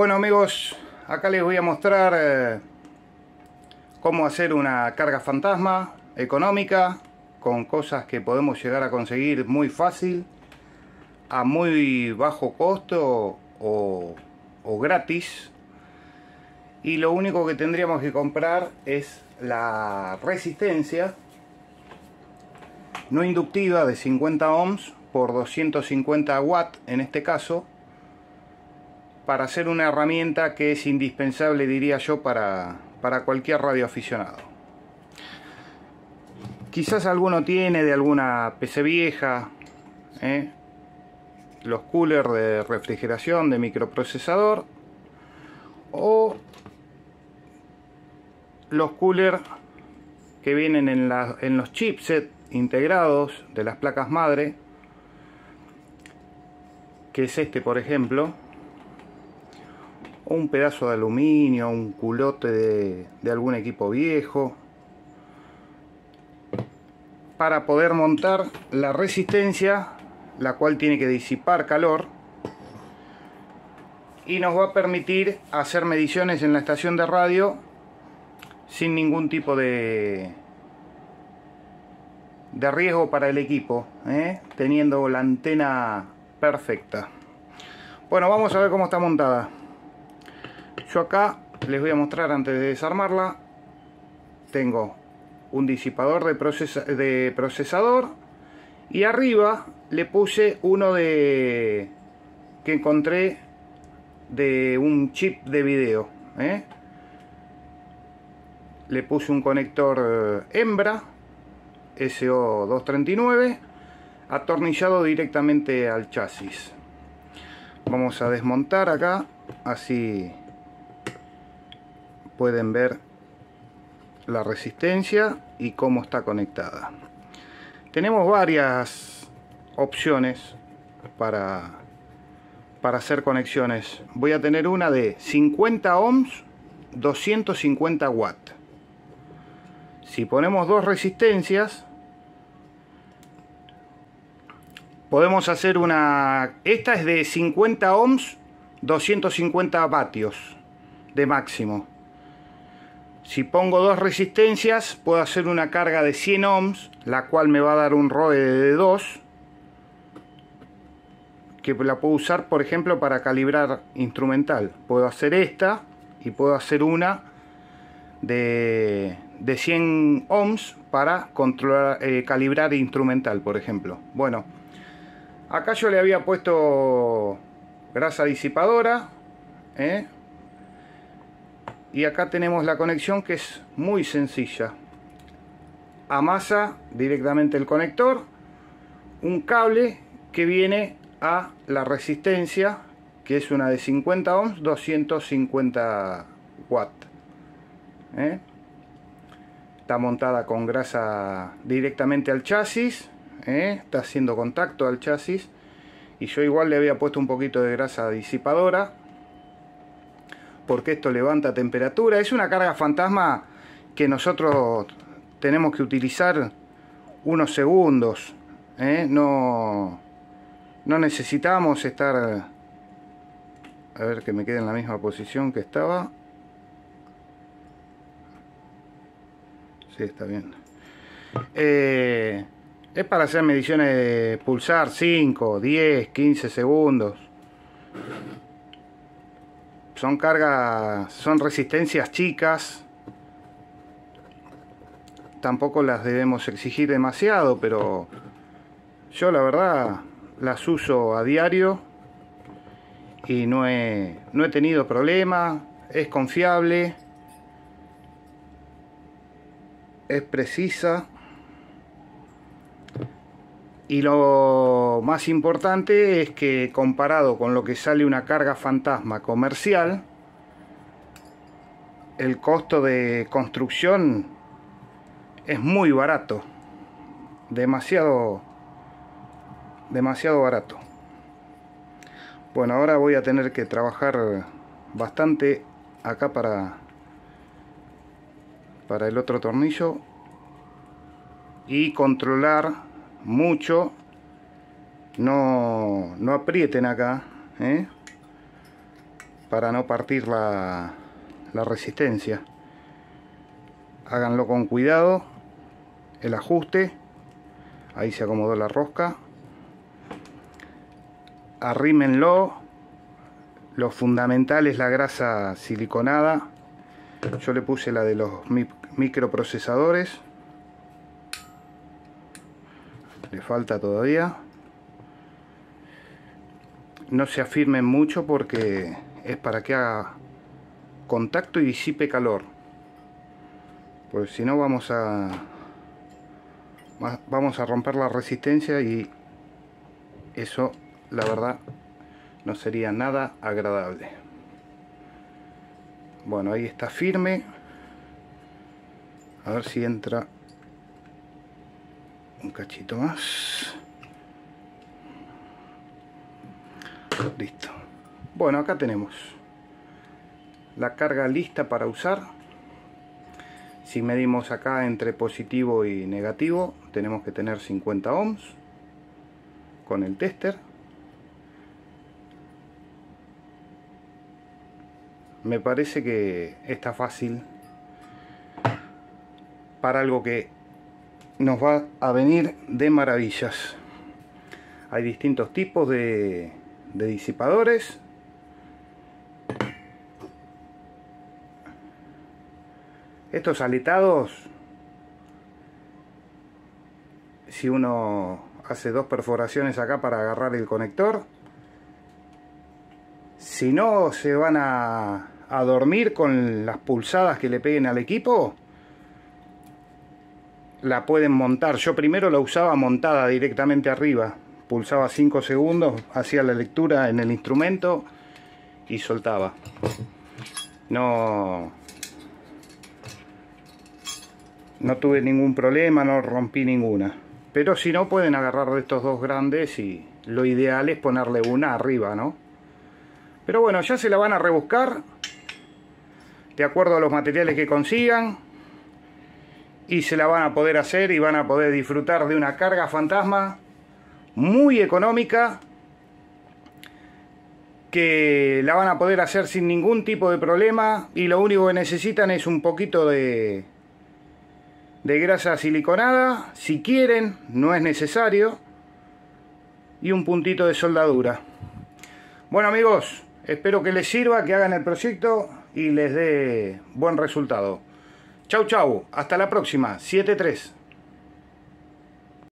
Bueno amigos, acá les voy a mostrar eh, cómo hacer una carga fantasma económica con cosas que podemos llegar a conseguir muy fácil a muy bajo costo o, o gratis. Y lo único que tendríamos que comprar es la resistencia no inductiva de 50 ohms por 250 watts en este caso para hacer una herramienta que es indispensable diría yo para, para cualquier radioaficionado quizás alguno tiene de alguna PC vieja ¿eh? los coolers de refrigeración de microprocesador o los coolers que vienen en, en los chipsets integrados de las placas madre que es este por ejemplo un pedazo de aluminio, un culote de, de algún equipo viejo para poder montar la resistencia la cual tiene que disipar calor y nos va a permitir hacer mediciones en la estación de radio sin ningún tipo de, de riesgo para el equipo, ¿eh? teniendo la antena perfecta. Bueno, vamos a ver cómo está montada. Yo acá les voy a mostrar antes de desarmarla. Tengo un disipador de, procesador y arriba le puse uno de que encontré de un chip de video. ¿eh? Le puse un conector hembra SO239 atornillado directamente al chasis. Vamos a desmontar acá, así pueden ver la resistencia y cómo está conectada. Tenemos varias opciones para, para hacer conexiones. Voy a tener una de 50 ohms, 250 watts. Si ponemos dos resistencias, podemos hacer una... Esta es de 50 ohms, 250 vatios de máximo. Si pongo dos resistencias, puedo hacer una carga de 100 ohms, la cual me va a dar un ROE de 2, que la puedo usar, por ejemplo, para calibrar instrumental. Puedo hacer esta y puedo hacer una de, de 100 ohms para controlar, eh, calibrar instrumental, por ejemplo. Bueno, acá yo le había puesto grasa disipadora, ¿eh? Y acá tenemos la conexión que es muy sencilla amasa directamente el conector un cable que viene a la resistencia que es una de 50 ohms 250 watts ¿eh? está montada con grasa directamente al chasis ¿eh? está haciendo contacto al chasis y yo igual le había puesto un poquito de grasa disipadora porque esto levanta temperatura. Es una carga fantasma que nosotros tenemos que utilizar unos segundos. ¿eh? No, no necesitamos estar... A ver que me quede en la misma posición que estaba. Sí, está bien. Eh, es para hacer mediciones de pulsar 5, 10, 15 segundos son cargas, son resistencias chicas. Tampoco las debemos exigir demasiado, pero yo la verdad las uso a diario y no he, no he tenido problema, es confiable, es precisa. Y lo más importante es que comparado con lo que sale una carga fantasma comercial, el costo de construcción es muy barato. Demasiado, demasiado barato. Bueno, ahora voy a tener que trabajar bastante acá para, para el otro tornillo y controlar mucho no, no aprieten acá ¿eh? para no partir la, la resistencia. Háganlo con cuidado el ajuste. Ahí se acomodó la rosca. Arrímenlo. Lo fundamental es la grasa siliconada. Yo le puse la de los microprocesadores le falta todavía. No se afirmen mucho porque es para que haga contacto y disipe calor. Pues si no vamos a vamos a romper la resistencia y eso la verdad no sería nada agradable. Bueno ahí está firme. A ver si entra un cachito más. Listo. Bueno acá tenemos la carga lista para usar. Si medimos acá entre positivo y negativo tenemos que tener 50 ohms con el tester. Me parece que está fácil para algo que nos va a venir de maravillas. Hay distintos tipos de, disipadores. Estos aletados si uno hace dos perforaciones acá para agarrar el conector si no se van a, a dormir con las pulsadas que le peguen al equipo la pueden montar. Yo primero la usaba montada directamente arriba. Pulsaba 5 segundos, hacía la lectura en el instrumento y soltaba. No, no tuve ningún problema, no rompí ninguna. Pero si no, pueden agarrar de estos dos grandes y lo ideal es ponerle una arriba, ¿no? Pero bueno, ya se la van a rebuscar de acuerdo a los materiales que consigan y se la van a poder hacer y van a poder disfrutar de una carga fantasma muy económica que la van a poder hacer sin ningún tipo de problema y lo único que necesitan es un poquito de, grasa siliconada, si quieren, no es necesario, y un puntito de soldadura. Bueno amigos, espero que les sirva, que hagan el proyecto y les dé buen resultado. Chau, chau. Hasta la próxima. 7-3.